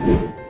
you